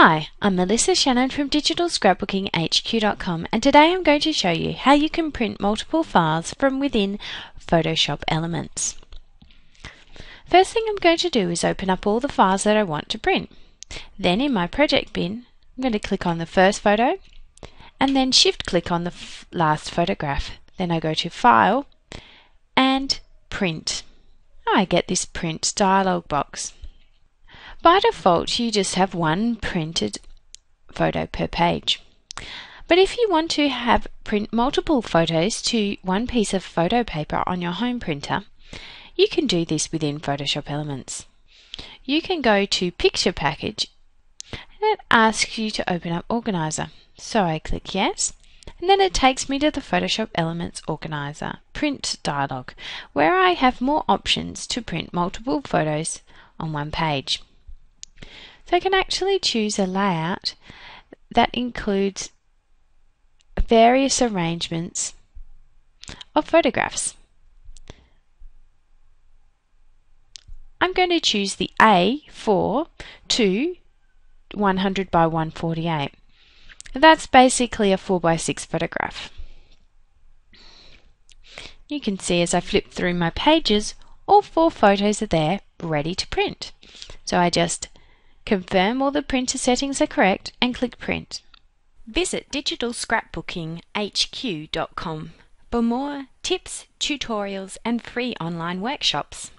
Hi, I'm Melissa Shannon from DigitalScrapbookingHQ.com and today I'm going to show you how you can print multiple files from within Photoshop Elements. First thing I'm going to do is open up all the files that I want to print. Then in my project bin, I'm going to click on the first photo and then shift click on the last photograph. Then I go to File and Print. I get this print dialog box. By default, you just have one printed photo per page. But if you want to have print multiple photos to one piece of photo paper on your home printer, you can do this within Photoshop Elements. You can go to Picture Package and it asks you to open up Organizer. So I click Yes, and then it takes me to the Photoshop Elements Organizer Print dialog, where I have more options to print multiple photos on one page. So I can actually choose a layout that includes various arrangements of photographs. I'm going to choose the A4 to 100 by 148. That's basically a 4 by 6 photograph. You can see as I flip through my pages, all four photos are there ready to print. So I just Confirm all the printer settings are correct and click Print. Visit digitalscrapbookinghq.com for more tips, tutorials and free online workshops.